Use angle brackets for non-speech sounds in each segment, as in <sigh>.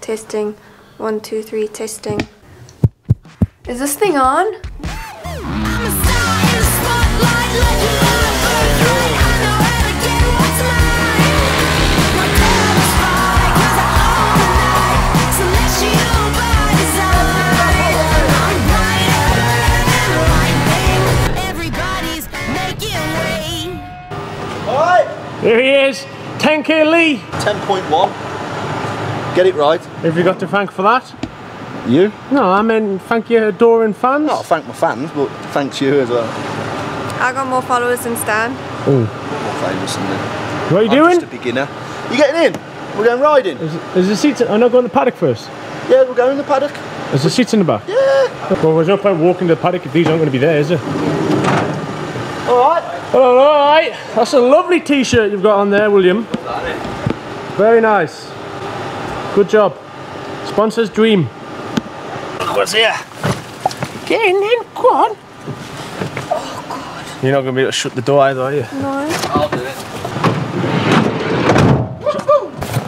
Testing. One, two, three, testing. Is this thing on? I'm a star in the spotlight, like you are a birthright. I know how to get what's mine. My devil's fight, 'cause I own the night. Celestial by design. I'm brighter than lightning. Everybody's making way. Alright, There he is, 10k Lee. 10.1. Get it right. Have you got to thank for that? You? No, I mean thank your adoring fans. Not thank my fans, but thanks you as well. I got more followers than Stan. More famous than me. What are you I'm doing? just a beginner. You getting in? We're going riding. Is, is the seats? I'm not going to the paddock first. Yeah, we're going in the paddock. Is the seats in the back? Yeah. Well, there's no point walking to the paddock if these aren't going to be there, is there? All right. All right. That's a lovely T-shirt you've got on there, William. Very nice. Good job. Sponsor's dream. What's here? Get in, in. Go on. You're not going to be able to shut the door either, are you? No. I'll do it.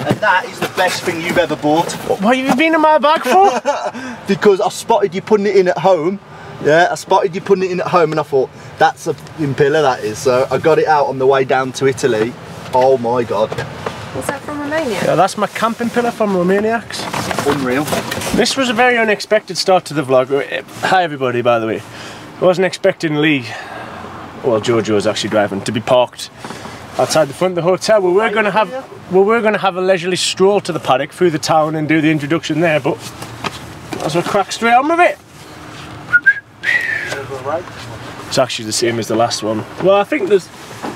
And that is the best thing you've ever bought. What have you been in my bag for? <laughs> Because I spotted you putting it in at home. Yeah, I spotted you putting it in at home and I thought, that's a impilla that is. So I got it out on the way down to Italy. Oh my god. Is that from Romania? yeah, that's my camping pillar from Romaniacs. Unreal. This was a very unexpected start to the vlog. Uh, Hi everybody, by the way. I wasn't expecting Lee, well Giorgio was actually driving, to be parked outside the front of the hotel. We were going to have, we were going to have a leisurely stroll to the paddock through the town and do the introduction there, but as we crack straight on with it. It's actually the same as the last one. Well, I think there's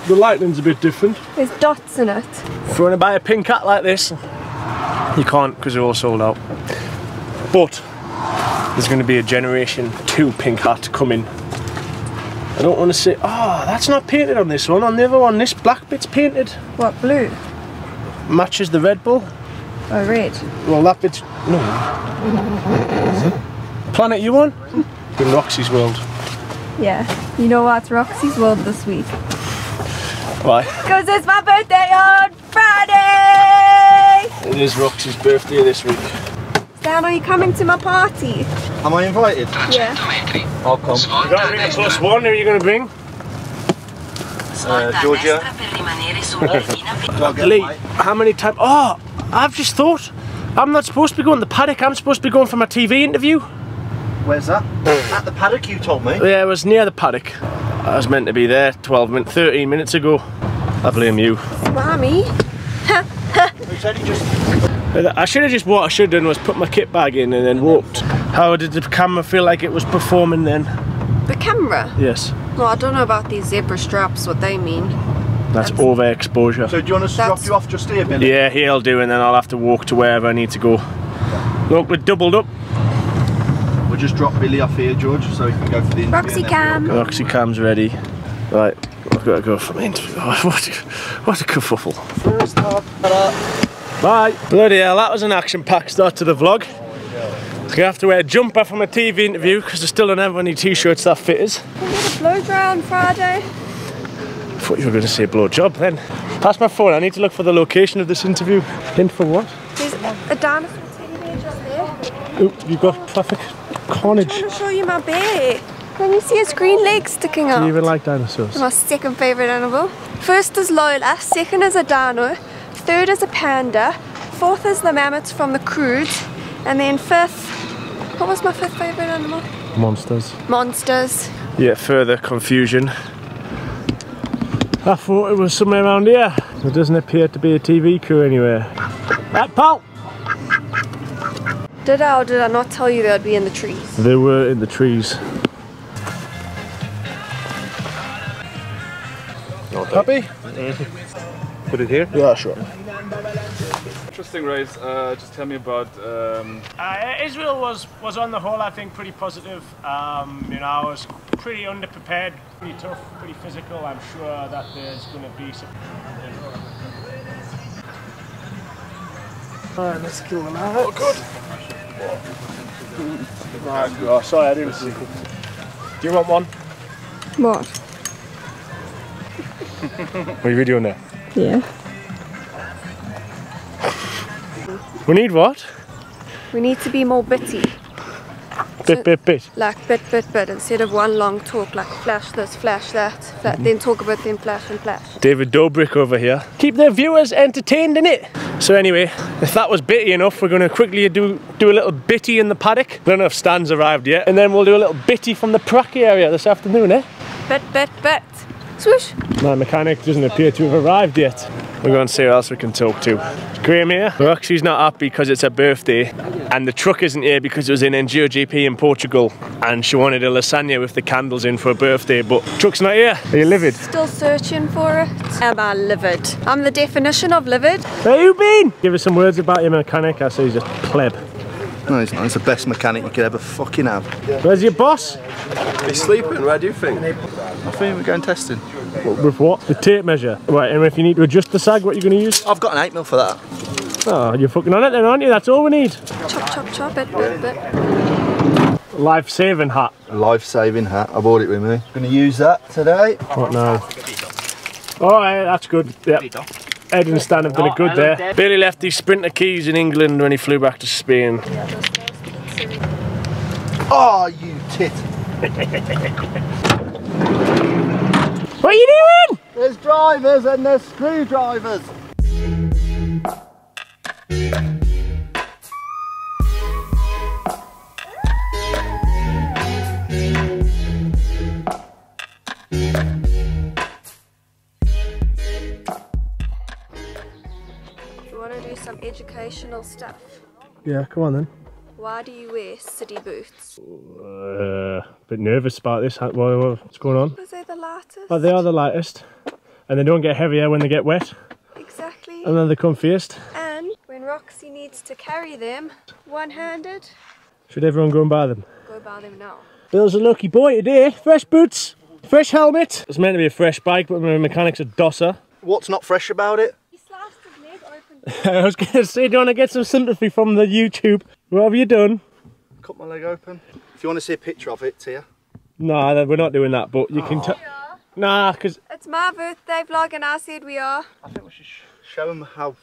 the lighting's a bit different. There's dots in it. If you want to buy a pink hat like this, you can't because they're all sold out. But there's going to be a Generation 2 pink hat coming. I don't want to say, oh, that's not painted on this one. On the other one, this black bit's painted. What, blue? Matches the Red Bull. Oh, red. Well, that bit's. No. Planet you on? <laughs> In Roxy's World. Yeah. You know what? Roxy's World this week. Why? Because it's my birthday on Friday! It is Roxy's birthday this week. Stan, are you coming to my party? Am I invited? Yeah. I'll come. You got to bring a plus one. Who are you going to bring? Uh, Georgia. Do <laughs> Lee, how many times? Oh, I've just thought. I'm not supposed to be going to the paddock. I'm supposed to be going for my TV interview. Where's that? At the paddock you told me. Yeah, it was near the paddock. I was meant to be there 12 minutes, 13 minutes ago. I blame you. Mommy? Who said he just I should have just what I should have done was put my kit bag in and then walked. How did the camera feel like it was performing then? The camera? Yes, Well, I don't know about these zebra stripes, what they mean. that's That's- overexposure. So do you want to drop you off just here, Billy? Yeah, he'll do, and then I'll have to walk to wherever I need to go. Look, we're doubled up. We'll just drop Billy off here, George, so he can go for the interview. Roxy and we'll cam. Oxy cam's ready. Right, I've got to go for my interview. <laughs> what, a, what a kerfuffle. First up, ta-da. Bye. Bloody hell, that was an action-packed start to the vlog. I'm gonna have to wear a jumper for my TV interview because I still don't have any t-shirts that fit us. Can we get a blow dry on Friday? I thought you were going to say blow job then. Pass my phone, I need to look for the location of this interview. Hint for what? There's a dinosaur teddy bear just there. Oop, you've got traffic carnage. I'm gonna show you my bear. Can you see his green legs sticking out? Do you even like dinosaurs? My second favourite animal. First is Lola, second is a dino, third is a panda, fourth is the mammoths from the cruise, and then fifth, what was my fifth favourite animal? Monsters. Monsters. Yeah, further confusion. I thought it was somewhere around here. There doesn't appear to be a TV crew anywhere. Right, pal! Did I or did I not tell you they would be in the trees? They were in the trees. Happy? Put it here? Yeah, sure. Interesting race. Uh, just tell me about. Um, Uh, Israel was, was on the whole, I think, pretty positive. Um, you know, I was pretty underprepared, pretty tough, pretty physical. I'm sure that there's going to be some. Alright, let's kill them out. Oh, good. Oh, sorry, I didn't see. Do you want one? What? what Are you videoing there? Yeah. We need what? We need to be more bitty. Bit, bit, bit. Like bit, bit, bit, instead of one long talk, like flash this, flash that, fla- then talk about then flash and flash. David Dobrik over here. Keep the viewers entertained in it. So anyway, if that was bitty enough, we're going to quickly do do a little bitty in the paddock. I Don't know if Stan's arrived yet, and then we'll do a little bitty from the pracky area this afternoon, eh? Bit, bit, bit. Swoosh. My mechanic doesn't appear to have arrived yet. We're going to see who else we can talk to. Graham here. Look, she's not up because it's her birthday, and the truck isn't here because it was in Enduro GP in Portugal, and she wanted a lasagna with the candles in for her birthday, but truck's not here. Are you livid? Still searching for it. Am I livid? I'm the definition of livid. Where you been? Give us some words about your mechanic. I say he's a pleb. No, he's not. He's the best mechanic you could ever fucking have. Where's your boss? He's sleeping, where do you think? I think we're going testing. With what? The tape measure. Right, and if you need to adjust the sag, what are you going to use? I've got an 8 mil for that. Oh, you're fucking on it then, aren't you? That's all we need. Chop, chop, chop, bit, bit, bit. Life saving hat. Life-saving hat. I brought it with me. Going to use that today. What now? Oh, yeah, that's good. Yep. Ed and Stan have done it good there. Billy left these sprinter keys in England when he flew back to Spain. Oh, you tit. What are you doing? There's drivers and there's screwdrivers. Yeah, come on then. Why do you wear Sidi boots? Uh, bit nervous about this. What- what- What's going on? Because they're the lightest. Oh, they are the lightest. And they don't get heavier when they get wet. Exactly. And then the comfiest. And when Roxy needs to carry them one-handed, Should everyone go and buy them? go buy them now. Bill's a lucky boy today. Fresh boots, fresh helmet. It's meant to be a fresh bike, but my mechanic's a dosser. What's not fresh about it? He sliced his leg open. <laughs> I was going to say, do you want to get some sympathy from the YouTube? What have you done? Cut my leg open. If you want to see a picture of it, Tia. No, we're not doing that, but you can oh. tell. Nah, because It's my birthday vlog and I said we are. I think we should sh- show them how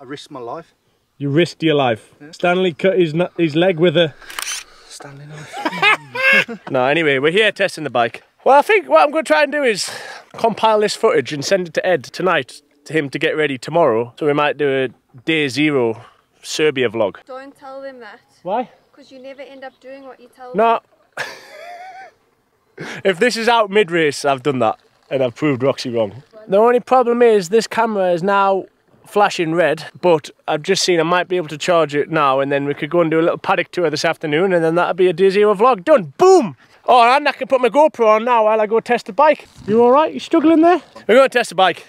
I risked my life. you risked your life. Stanley cut his, his leg with a. Stanley knife. <laughs> No, anyway, we're here testing the bike. Well, I think what I'm going to try and do is compile this footage and send it to Ed tonight to him to get ready tomorrow. So we might do a day zero Serbia vlog. Don't tell them that. Why? Because you never end up doing what you tell them. No. <laughs> if this is out mid race, I've done that and I've proved Roxy wrong. The only problem is this camera is now flashing red, but I've just seen I might be able to charge it now and then we could go and do a little paddock tour this afternoon and then that'll be a day zero vlog. Done. Boom! Oh, and I can put my GoPro on now while I go test the bike. You alright? You struggling there? We're going to test the bike.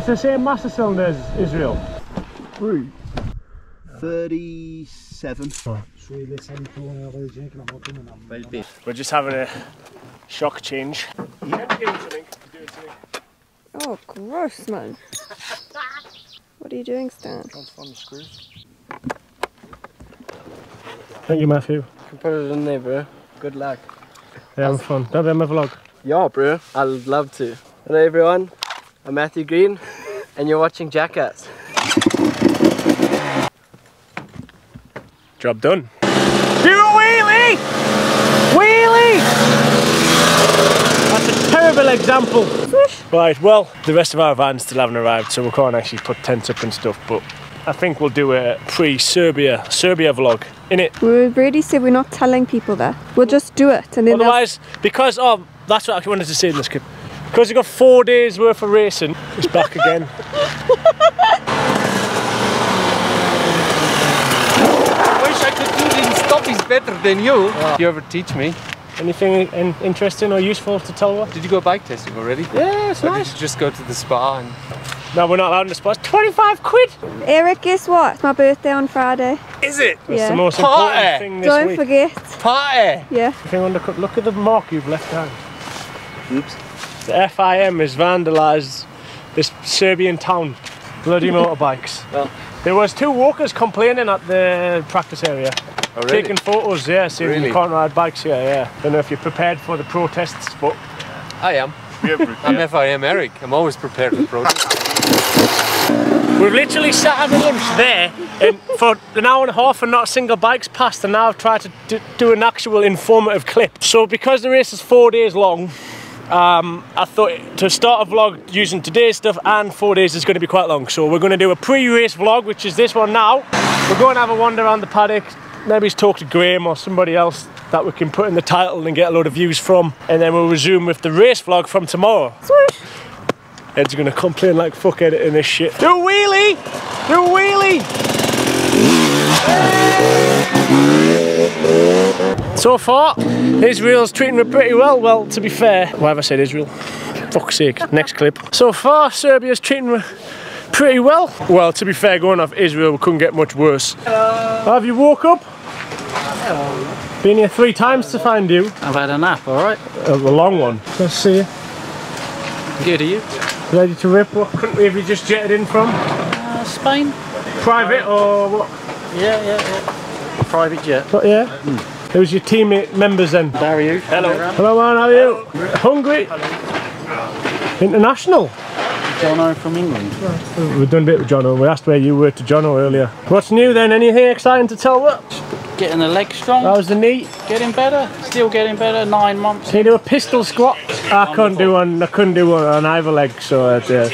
Is this the same master cylinder as Israel? 37. We're just having a shock change. Oh, gross, man. What are you doing, Stan? Thank you, Matthew. Put it in there, bro. Good luck. Yeah, having fun. Don't be on my vlog. Yeah, bro. I'd love to. Hello, everyone. I'm Matthew Green, and you're watching Jackass. Job done. Do a wheelie! Wheelie! That's a terrible example. Right, well, the rest of our vans still haven't arrived, so we can't actually put tents up and stuff, but I think we'll do a pre-Serbia Serbia vlog, innit? We already said we're not telling people that. We'll just do it and then they'll- Otherwise, because oh, that's what I wanted to say in this clip. Because we got four days worth of racing, it's back again. wish I could do these stoppies better than you. You ever teach me? Anything in- interesting or useful to tell us? Did you go bike testing already? Yeah, it's Or nice. did you just go to the spa and No, we're not allowed in the spots. 25 quid! Eric, guess what? It's my birthday on Friday. Is it? That's Yeah. the most Party! important thing this Don't week. forget. Party! Yeah. Hang on, look, look at the mark you've left behind. Oops. The FIM has vandalised this Serbian town. Bloody <laughs> motorbikes. Well, There was two walkers complaining at the practice area. Oh, really? Taking photos, yeah, saying Really? you can't ride bikes here, yeah. Don't know if you're prepared for the protests, but I am. <laughs> I'm FIM Eric. I'm always prepared for protests. We've literally sat having lunch there and for an hour and a half and not a single bike's passed and now I've tried to do, do an actual informative clip. So because the race is four days long, um, I thought to start a vlog using today's stuff and four days is going to be quite long. So we're going to do a pre-race vlog, which is this one now. We're going to have a wander around the paddock, maybe talk to Graham or somebody else that we can put in the title and get a load of views from. And then we'll resume with the race vlog from tomorrow. Ed's gonna complain like fuck editing this shit. Do a wheelie! Do a wheelie! So far, Israel's treating me pretty well. Well, to be fair, why have I said Israel? Fuck's sake. Next clip. So far, Serbia's treating me pretty well. Well, to be fair, going off Israel, we couldn't get much worse. Hello. Have you woke up? Hello. Been here three times to find you. I've had a nap, alright? A, a long one. Let's see you. Good, are you? Ready to rip? What country have you just jetted in from? Uh, Spain? Private or what? Yeah, yeah, yeah. Private jet. But yeah. Who's your teammate members then? Barry Hugh. Hello. Hello man, how are you? Hungry? Hello. International? Jono from England. We've done a bit with Jono. We asked where you were to Jono earlier. What's new then? Anything exciting to tell? What? Getting the leg strong. How's the knee? Getting better. Still getting better. Nine months. Can you do a pistol squat? I couldn't do one. I couldn't do one on either leg, so uh, yeah.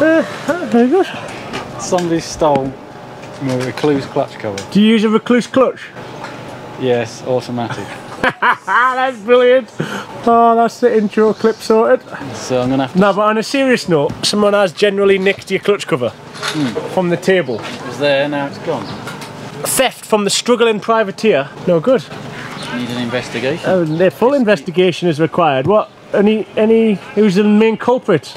Uh, very good. Somebody stole my Rekluse clutch cover. Do you use a Rekluse clutch? Yes, automatic. <laughs> That's brilliant. Oh, that's the intro clip sorted. so I'm gonna have to. No, but on a serious note, someone has generally nicked your clutch cover from the table. It was there, now it's gone. Theft from the struggling privateer. No good. Need an investigation. Uh, the full investigation is required. What? Any? Any? Who's the main culprit? <laughs>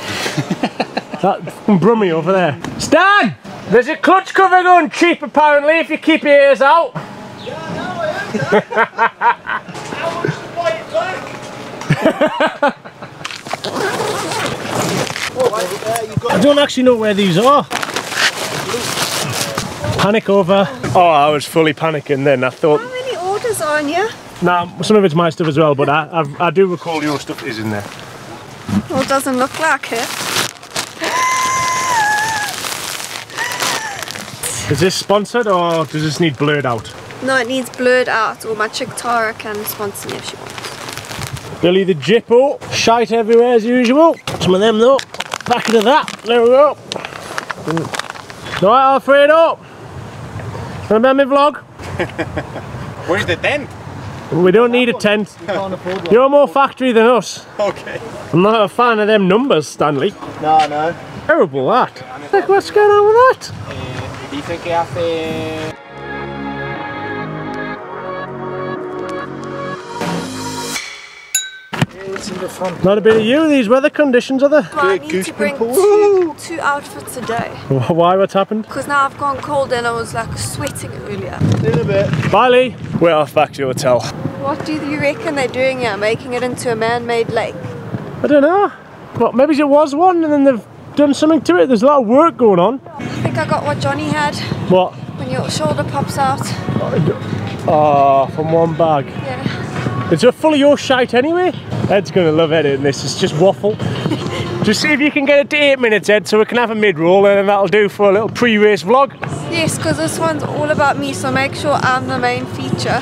that Brummy over there. Stan! There's a clutch cover going cheap apparently if you keep your ears out. I don't actually know where these are. Panic over. Oh, I was fully panicking then. I thought How many orders are on you? Nah, some of it's my stuff as well, but I, I, I do recall your stuff is in there. Well, it doesn't look like it. Is this sponsored or does this need blurred out? No, it needs blurred out, or my chick Tara can sponsor me if she wants. Billy the Jippo, shite everywhere as usual. Some of them though. Back into that. There we go. Right, Alfredo. Wanna be on my vlog? <laughs> Where's the tent? We don't need a tent. <laughs> You're more factory than us. Okay. I'm not a fan of them numbers, Stanley. No, no. Terrible that. Look what's going on with that. Eh, Dice que hace Not a bit of you, these weather conditions, are there? Well, I need to bring two, two outfits a day. Why, what's happened? Because now I've gone cold and I was like sweating earlier. A little bit. Bye, Lee. We're off back to your hotel. What do you reckon they're doing here? Making it into a man-made lake? I don't know. Well, maybe it was one and then they've done something to it. There's a lot of work going on. I think I got what Johnny had What? when your shoulder pops out. Oh, from one bag. Yeah. It's a full of your shite anyway. Ed's gonna love editing this. It's just waffle. <laughs> just see if you can get it to eight minutes, Ed, so we can have a mid-roll and then that'll do for a little pre-race vlog. Yes, because this one's all about me, so make sure I'm the main feature.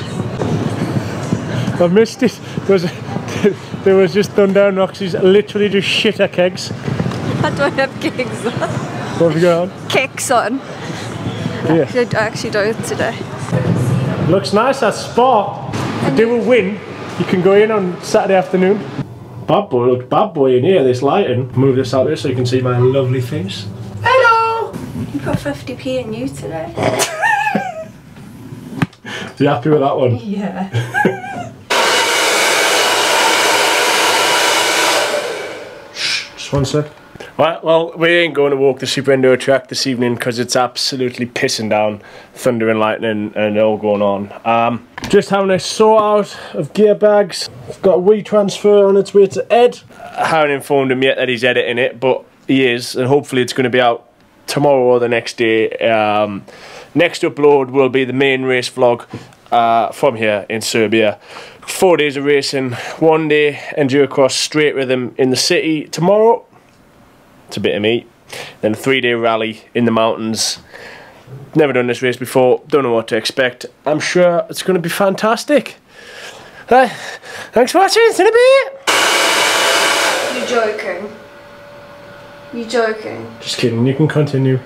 I missed it. There was, <laughs> there was just Thunder and Roxy's literally just shit her kegs. <laughs> I don't have kegs on. What have you got on? Kicks on. Yeah. I actually don't today. Looks nice, that spot. They will win, you can go in on Saturday afternoon. Bad boy, look bad boy in here, this lighting. Move this out there so you can see my lovely face. Hello! You put 50p in you today. Are <laughs> you happy with that one? Yeah. Shh, Just one sec. Right, well, we ain't going to walk the Super Enduro track this evening because it's absolutely pissing down, thunder and lightning and all going on. Um, just having a sort out of gear bags. I've got a wee transfer on its way to Ed. I haven't informed him yet that he's editing it, but he is, and hopefully it's going to be out tomorrow or the next day. Um, next upload will be the main race vlog uh, from here in Serbia. Four days of racing, one day enduro cross straight rhythm in the city tomorrow. It's a bit of meat. Then a three day rally in the mountains. Never done this race before, don't know what to expect. I'm sure it's going to be fantastic. Uh, thanks for watching, see you in a bit. You're joking. You're joking. Just kidding, you can continue.